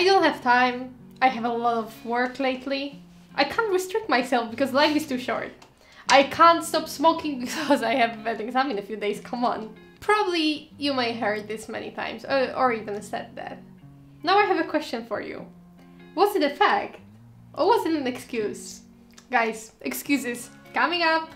I don't have time. I have a lot of work lately. I can't restrict myself because life is too short. I can't stop smoking because I have an exam in a few days, come on. Probably you may heard this many times or, or even said that. Now I have a question for you. Was it a fact? Or was it an excuse? Guys, excuses coming up.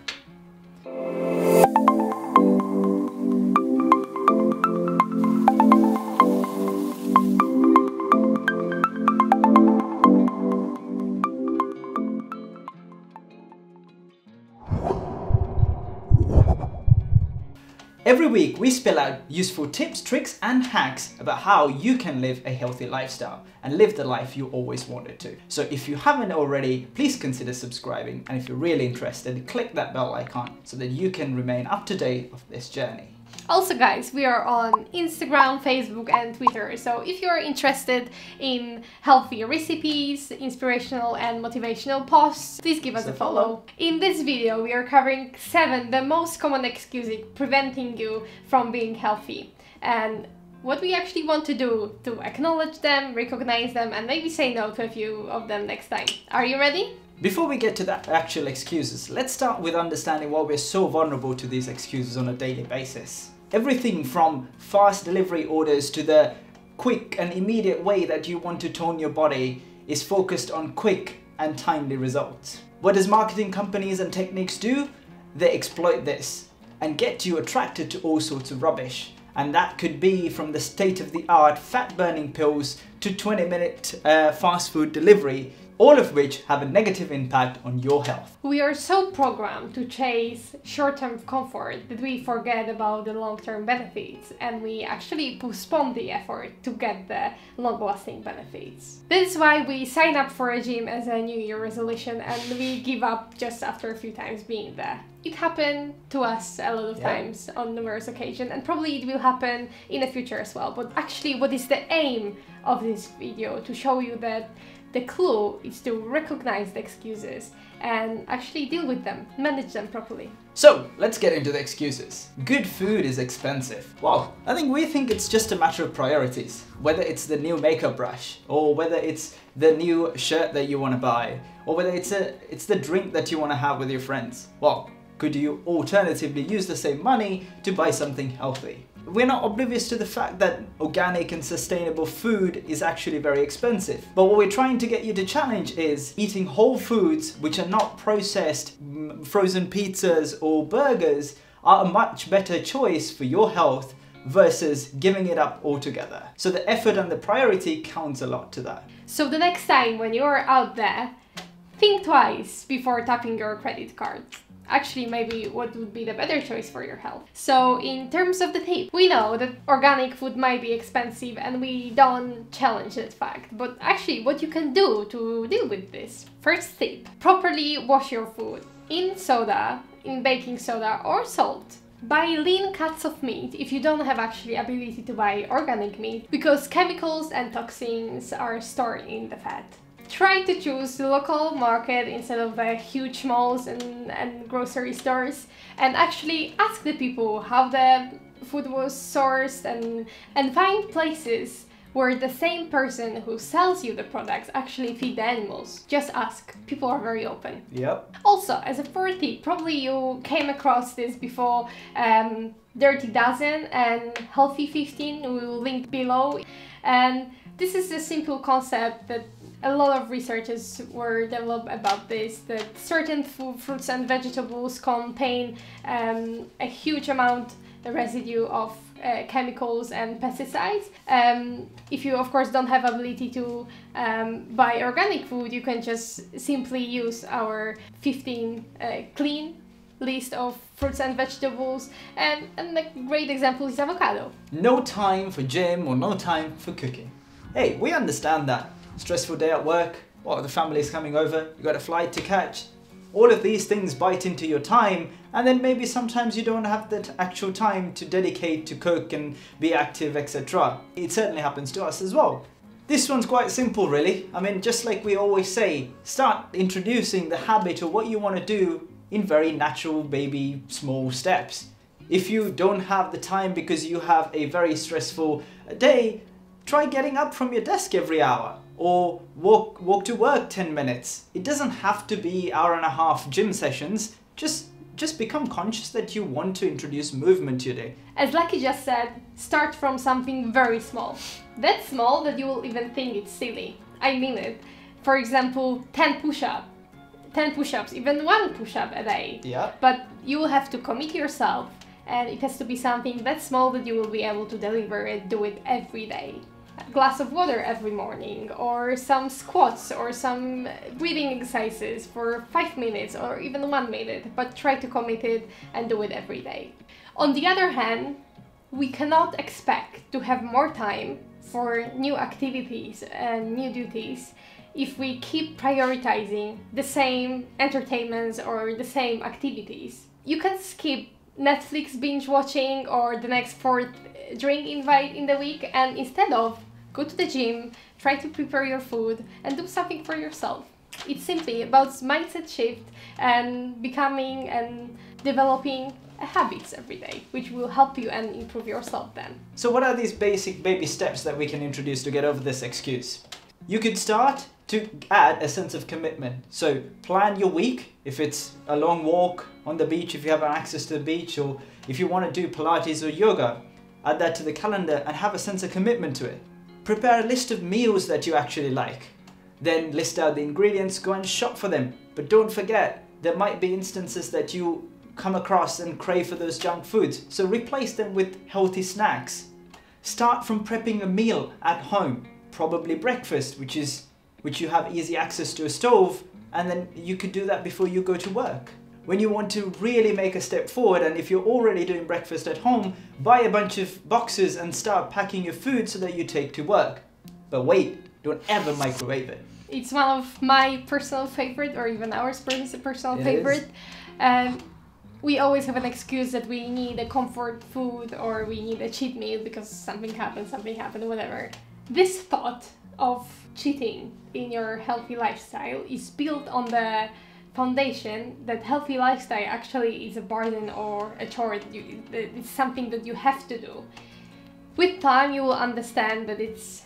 Week, we spill out useful tips, tricks, and hacks about how you can live a healthy lifestyle and live the life you always wanted to. So if you haven't already, please consider subscribing. And if you're really interested, click that bell icon so that you can remain up to date of this journey. Also guys, we are on Instagram, Facebook and Twitter, so if you're interested in healthy recipes, inspirational and motivational posts, please give us So a follow. follow. In this video, we are covering 7 the most common excuses preventing you from being healthy and what we actually want to do to acknowledge them, recognize them and maybe say no to a few of them next time. Are you ready? Before we get to the actual excuses, let's start with understanding why we're so vulnerable to these excuses on a daily basis. Everything from fast delivery orders to the quick and immediate way that you want to tone your body is focused on quick and timely results. What does marketing companies and techniques do? They exploit this and get you attracted to all sorts of rubbish. And that could be from the state of the art fat burning pills to 20 minute uh, fast food delivery, all of which have a negative impact on your health. We are so programmed to chase short term comfort that we forget about the long term benefits and we actually postpone the effort to get the long lasting benefits. This is why we sign up for a gym as a New Year resolution and we give up just after a few times being there. It happened to us a lot of Yeah. times on numerous occasions and probably it will happen in the future as well. But actually, what is the aim of this video? To show you that the clue is to recognize the excuses and actually deal with them, manage them properly. So, let's get into the excuses. Good food is expensive. Well, I think we think it's just a matter of priorities. Whether it's the new makeup brush, or whether it's the new shirt that you want to buy, or whether it's a it's the drink that you want to have with your friends. Well, could you alternatively use the same money to buy something healthy? We're not oblivious to the fact that organic and sustainable food is actually very expensive. But what we're trying to get you to challenge is eating whole foods which are not processed, frozen pizzas or burgers are a much better choice for your health versus giving it up altogether. So the effort and the priority counts a lot to that. So the next time when you're out there, think twice before tapping your credit card. Actually, maybe what would be the better choice for your health. So, in terms of the tip, we know that organic food might be expensive and we don't challenge that fact. But actually, what you can do to deal with this first tip properly wash your food in soda, in baking soda, or salt. Buy lean cuts of meat if you don't have actually ability to buy organic meat because chemicals and toxins are stored in the fat. Try to choose the local market instead of the huge malls and, and grocery stores and actually ask the people how the food was sourced and, and find places where the same person who sells you the products actually feed the animals. Just ask. People are very open. Yep. Also, as a fourth tip, probably you came across this before um, Dirty Dozen and Healthy 15, we will link below. And this is a simple concept that a lot of researchers were developed about this that certain fruits and vegetables contain um, a huge amount the residue of uh, chemicals and pesticides. Um, if you, of course, don't have ability to um, buy organic food, you can just simply use our 15 uh, clean list of fruits and vegetables. And, and a great example is avocado. No time for gym or no time for cooking. Hey, we understand that. Stressful day at work, well, the family's coming over, you got a flight to catch. All of these things bite into your time, and then maybe sometimes you don't have the actual time to dedicate to cook and be active, etc. It certainly happens to us as well. This one's quite simple, really. I mean, just like we always say, start introducing the habit of what you want to do in very natural, baby, small steps. If you don't have the time because you have a very stressful day, Try getting up from your desk every hour or walk walk to work 10 minutes. It doesn't have to be hour and a half gym sessions. Just just become conscious that you want to introduce movement to your day. As Lucky just said, start from something very small. That small that you will even think it's silly. I mean it. For example, 10 push-ups. 10 push-ups, even one push-up a day. Yeah. But you will have to commit yourself and it has to be something that small that you will be able to deliver and do it every day glass of water every morning or some squats or some breathing exercises for five minutes or even one minute but try to commit it and do it every day. On the other hand we cannot expect to have more time for new activities and new duties if we keep prioritizing the same entertainments or the same activities. You can skip Netflix binge watching or the next fourth drink invite in the week and instead of go to the gym, try to prepare your food and do something for yourself. It's simply about mindset shift and becoming and developing habits every day, which will help you and improve yourself then. So what are these basic baby steps that we can introduce to get over this excuse? You could start to add a sense of commitment. So plan your week, if it's a long walk on the beach, if you have access to the beach, or if you want to do Pilates or yoga, add that to the calendar and have a sense of commitment to it. Prepare a list of meals that you actually like. Then list out the ingredients, go and shop for them. But don't forget, there might be instances that you come across and crave for those junk foods, so replace them with healthy snacks. Start from prepping a meal at home, probably breakfast, which is which you have easy access to a stove, and then you could do that before you go to work. When you want to really make a step forward, and if you're already doing breakfast at home, buy a bunch of boxes and start packing your food so that you take to work. But wait, don't ever microwave it. It's one of my personal favorite, or even ours personal It favorite. Um, we always have an excuse that we need a comfort food or we need a cheat meal because something happened, something happened, whatever. This thought of cheating in your healthy lifestyle is built on the foundation that healthy lifestyle actually is a burden or a chore. It's something that you have to do. With time, you will understand that it's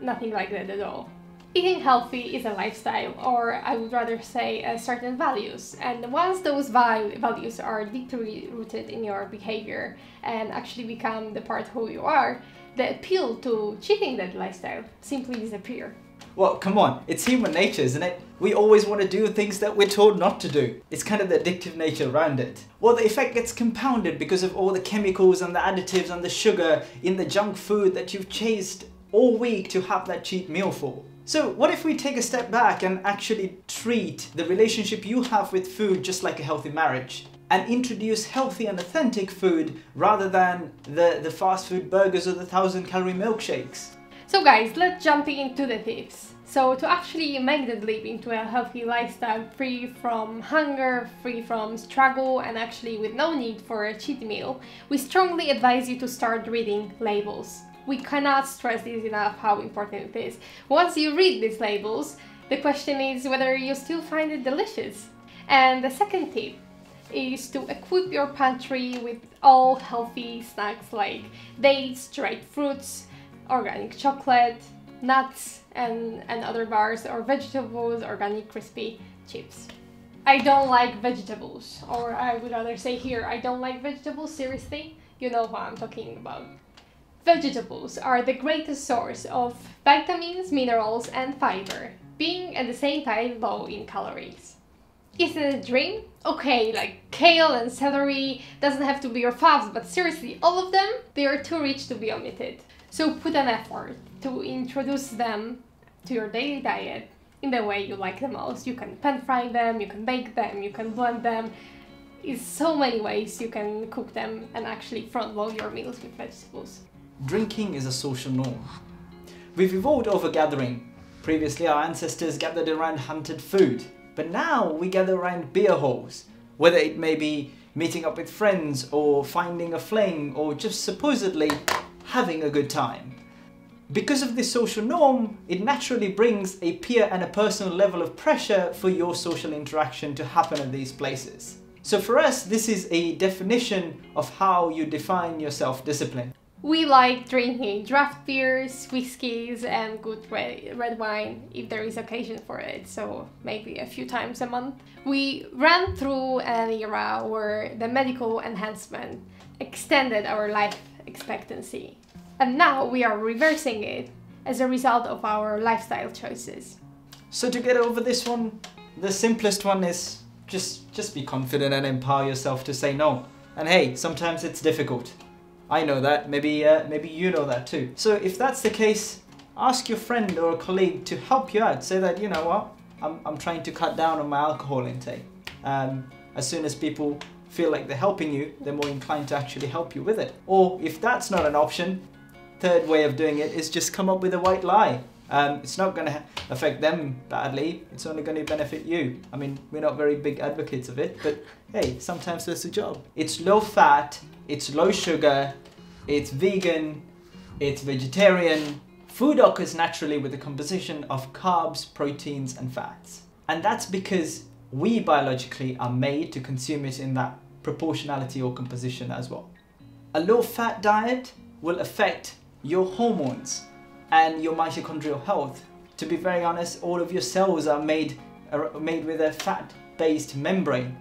nothing like that at all. Eating healthy is a lifestyle, or I would rather say uh, certain values. And once those values are deeply rooted in your behavior and actually become the part who you are, the appeal to cheating that lifestyle simply disappear. Well, come on, it's human nature, isn't it? We always want to do things that we're told not to do. It's kind of the addictive nature around it. Well, the effect gets compounded because of all the chemicals and the additives and the sugar in the junk food that you've chased all week to have that cheat meal for. So, what if we take a step back and actually treat the relationship you have with food just like a healthy marriage? And introduce healthy and authentic food rather than the, the fast food burgers or the thousand calorie milkshakes. So guys, let's jump into the tips. So to actually make the leap into a healthy lifestyle free from hunger, free from struggle and actually with no need for a cheat meal, we strongly advise you to start reading labels. We cannot stress this enough how important it is. Once you read these labels, the question is whether you still find it delicious. And the second tip is to equip your pantry with all healthy snacks like dates, dried fruits, organic chocolate, nuts, and, and other bars, or vegetables, organic crispy chips. I don't like vegetables, or I would rather say here, I don't like vegetables, seriously. You know what I'm talking about. Vegetables are the greatest source of vitamins, minerals, and fiber, being at the same time low in calories. Is it a dream? Okay, like kale and celery doesn't have to be your faves, but seriously, all of them, they are too rich to be omitted. So put an effort to introduce them to your daily diet in the way you like the most. You can pan fry them, you can bake them, you can blend them. Is so many ways you can cook them and actually front load your meals with vegetables. Drinking is a social norm. We've evolved over gathering. Previously, our ancestors gathered around hunted food, but now we gather around beer halls, whether it may be meeting up with friends or finding a fling or just supposedly having a good time. Because of this social norm, it naturally brings a peer and a personal level of pressure for your social interaction to happen at these places. So for us, this is a definition of how you define your self-discipline. We like drinking draft beers, whiskies, and good red, red wine if there is occasion for it, so maybe a few times a month. We ran through an era where the medical enhancement extended our life expectancy, and now we are reversing it as a result of our lifestyle choices. So to get over this one, the simplest one is just just be confident and empower yourself to say no. And hey, sometimes it's difficult. I know that. Maybe uh, maybe you know that too. So if that's the case, ask your friend or a colleague to help you out. Say that you know what, I'm I'm trying to cut down on my alcohol intake. Um, as soon as people feel like they're helping you, they're more inclined to actually help you with it. Or if that's not an option, third way of doing it is just come up with a white lie. Um, it's not going to affect them badly. It's only going to benefit you. I mean, we're not very big advocates of it, but hey, sometimes that's the job. It's low fat, it's low sugar, it's vegan, it's vegetarian. Food occurs naturally with a composition of carbs, proteins, and fats. And that's because we biologically are made to consume it in that proportionality or composition as well. A low fat diet will affect your hormones and your mitochondrial health. To be very honest, all of your cells are made, are made with a fat-based membrane.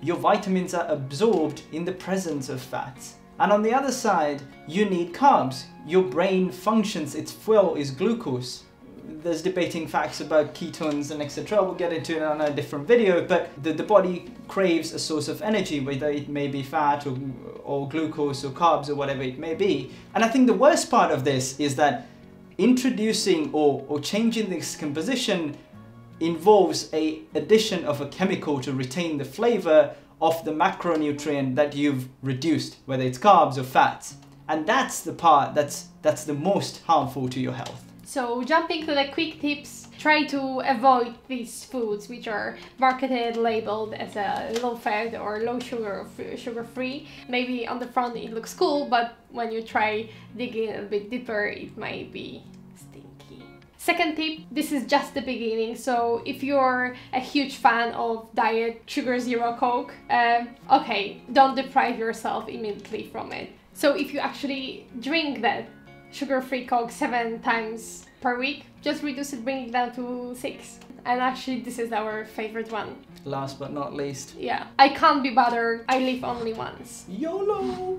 Your vitamins are absorbed in the presence of fats. And on the other side, you need carbs. Your brain functions, its fuel is glucose. There's debating facts about ketones and etc. We'll get into it on a different video, but the, the body craves a source of energy, whether it may be fat or, or glucose or carbs or whatever it may be. And I think the worst part of this is that introducing or, or changing this composition involves a addition of a chemical to retain the flavor of the macronutrient that you've reduced, whether it's carbs or fats. And that's the part that's that's the most harmful to your health. So jumping to the quick tips, try to avoid these foods which are marketed labeled as a low fat or low sugar or sugar free. Maybe on the front it looks cool, but when you try digging a bit deeper, it might be stinky. Second tip, this is just the beginning, so if you're a huge fan of diet sugar zero coke, uh, okay, don't deprive yourself immediately from it. So if you actually drink that sugar-free Coke seven times per week. Just reduce it, bring it down to six. And actually, this is our favorite one. Last but not least. Yeah, I can't be bothered. I live only once. YOLO.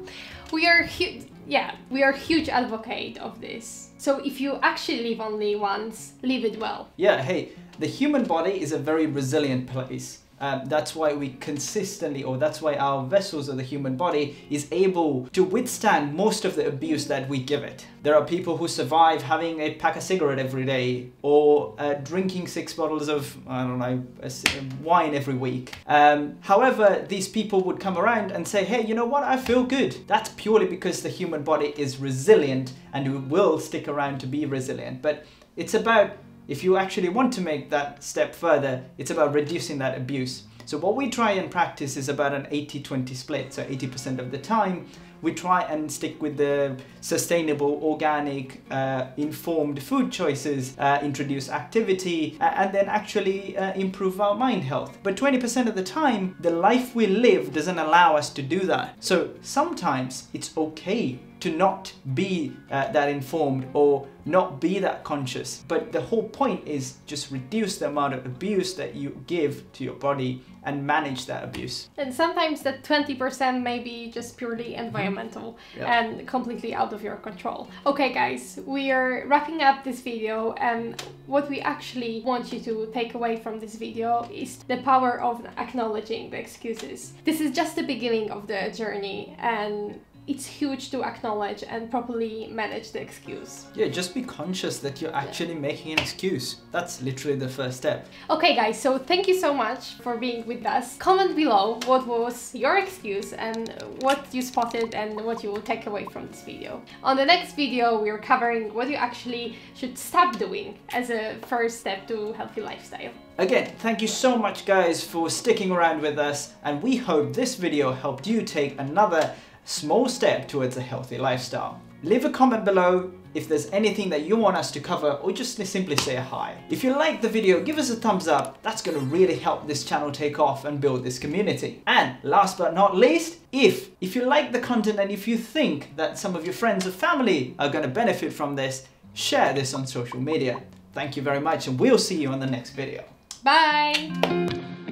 We are huge. Yeah, we are huge advocate of this. So if you actually live only once, live it well. Yeah. Hey, the human body is a very resilient place. Um, that's why we consistently, or that's why our vessels of the human body is able to withstand most of the abuse that we give it. There are people who survive having a pack of cigarette every day, or uh, drinking six bottles of, I don't know, wine every week. Um, however, these people would come around and say, hey, you know what, I feel good. That's purely because the human body is resilient and will stick around to be resilient. But it's about if you actually want to make that step further, it's about reducing that abuse. So what we try and practice is about an 80-20 split. So 80% of the time, we try and stick with the sustainable, organic, uh, informed food choices, uh, introduce activity, uh, and then actually uh, improve our mind health. But 20% of the time, the life we live doesn't allow us to do that. So sometimes it's okay to not be uh, that informed or not be that conscious. But the whole point is just reduce the amount of abuse that you give to your body and manage that abuse. And sometimes that 20% may be just purely mm-hmm. environmental yep. and completely out of your control. Okay guys, we are wrapping up this video and what we actually want you to take away from this video is the power of acknowledging the excuses. This is just the beginning of the journey and it's huge to acknowledge and properly manage the excuse. Yeah, just be conscious that you're actually yeah. making an excuse. That's literally the first step. Okay guys, so thank you so much for being with us. Comment below what was your excuse and what you spotted and what you will take away from this video. On the next video, we're covering what you actually should stop doing as a first step to healthy lifestyle. Again, thank you so much guys for sticking around with us and we hope this video helped you take another small step towards a healthy lifestyle. Leave a comment below if there's anything that you want us to cover or just simply say hi. If you like the video, give us a thumbs up. That's going to really help this channel take off and build this community. And last but not least, if if you like the content and if you think that some of your friends or family are going to benefit from this, share this on social media. Thank you very much and we'll see you on the next video. Bye!